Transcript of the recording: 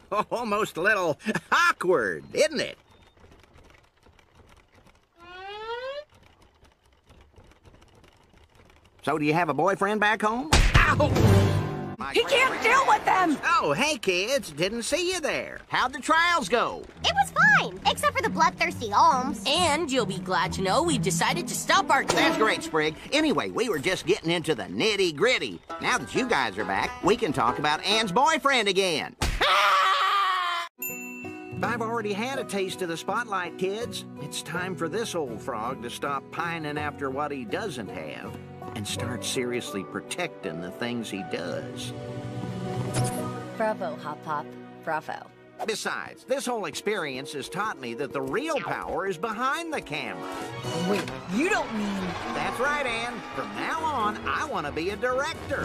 Almost a little awkward, isn't it? So do you have a boyfriend back home? Ow! My He can't deal with them! Oh, hey kids, didn't see you there. How'd the trials go? It was fine, except for the bloodthirsty Holmes. And you'll be glad to know we've decided to stop our... That's great, Sprig. Anyway, we were just getting into the nitty gritty. Now that you guys are back, we can talk about Anne's boyfriend again. Ah! I've already had a taste of the spotlight, kids. It's time for this old frog to stop pining after what he doesn't have and start seriously protecting the things he does. Bravo, Hop Pop. Bravo. Besides, this whole experience has taught me that the real power is behind the camera. Wait, you don't mean... That's right, Anne. From now on, I want to be a director.